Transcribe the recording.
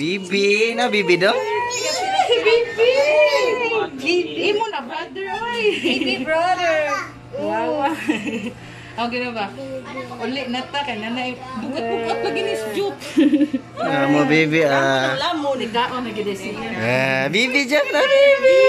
Bibi, na bibi daw. Bibi! Bibi mo na, brother, oy! Bibi, brother. Wow! Okay na ba? Uli na ta, kaya nanay, bukat-bukat lagi ni Juke. Ah, mo bibi ah. Alam mo, nagdaon na gede siya. Ah, bibi jam na bibi.